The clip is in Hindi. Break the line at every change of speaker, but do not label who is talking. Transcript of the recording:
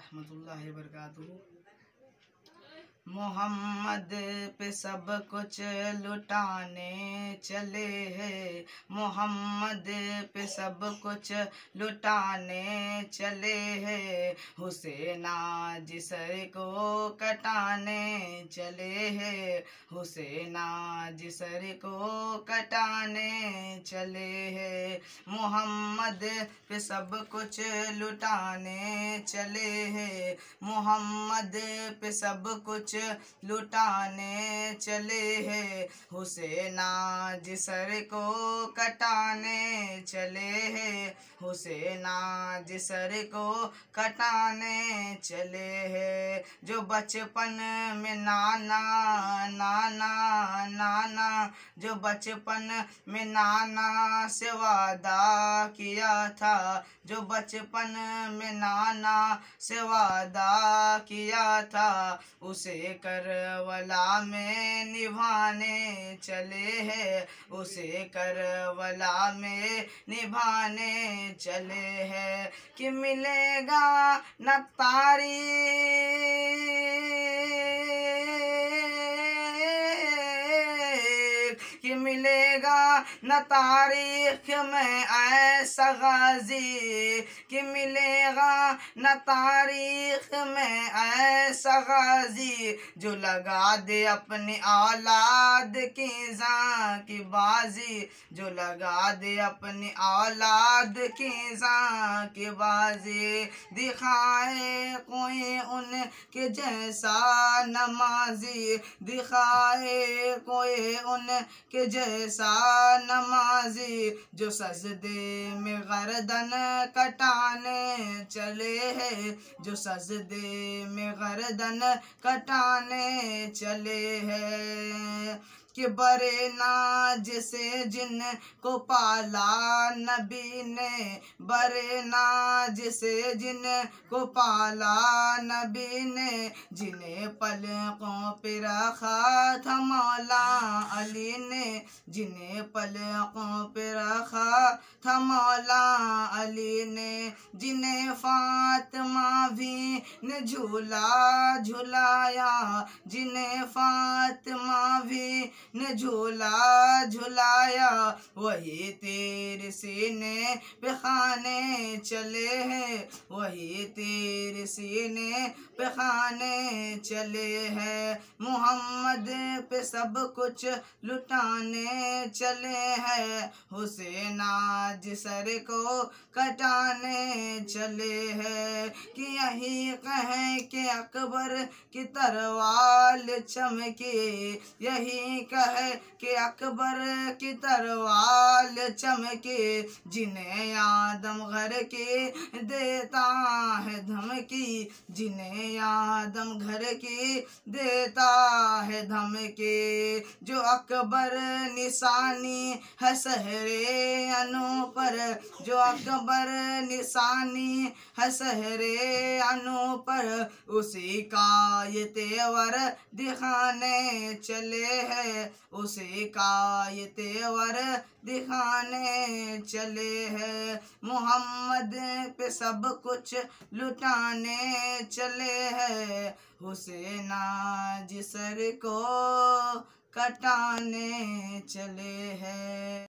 रहमतुल्लाहि मोहम्मद पे सब कुछ लुटाने चले हैं। मोहम्मद पे सब कुछ लुटाने चले हैं। हुसैना जिसर को कटाने चले हैं। हुसैना जिसर को कटाने चले हैं। मोहम्मद पे सब कुछ लुटाने चले हैं। मोहम्मद पे सब कुछ लुटाने चले हैं। हुसैना जिसर को कटाने चले हैं। हुसैना जिसर को कटाने चले हैं। जो बचपन में नाना नाना नाना, जो बचपन में नाना से वादा किया था। जो बचपन में नाना से वादा किया था, उसे करवला में निभाने चले हैं। उसे करवला में निभाने चले हैं। कि मिलेगा न तारी कि मिलेगा न तारीख में ऐसा गाजी? कि मिलेगा न तारीख में ऐसा गाजी जो लगा दे अपनी औलाद की जा की बाजी। जो लगा दे अपनी औलाद की जा की बाजी। दिखाए कोई उनके जैसा नमाजी। दिखाए कोई उन के जैसा नमाजी। जो सजदे में गर्दन कटाने चले हैं जो सजदे में गर्दन कटाने चले हैं। कि बरे नाज से जिन को पाला नबी ने बरे नाज से जिन को पाला नबी ने, जिन्हें पलकों पे रखा था मौला अली ने, जिन्हें पलकों पे रखा था मौला अली ने, जिन्हें फातिमा भी ने झूला झुलाया, जिन्हें फातिमा भी ने झूला झुलाया, वही तेरे सीने पे खाने चले हैं। वही तेरे सीने पे खाने चले हैं। मोहम्मद पे सब कुछ लुटाने चले हैं। हुसैना सर को कटाने चले हैं। कि यही कहें कि अकबर की तरवाल चमके, यही कहे कि अकबर की तरवाल चमके, जिन्हें आदम घर के देता है। धमकी, जिन्हें आदम घर के देता है। धमके, जो अकबर निशानी है सहरे अनु पर। जो अकबर निशानी है सहरे अनु पर। उसी का ये तेवर दिखाने चले हैं। उसी का ये तेवर दिखाने चले है। मोहम्मद पे सब कुछ लुटाने चले है। उसे हुसैना जिसर को कटाने चले हैं।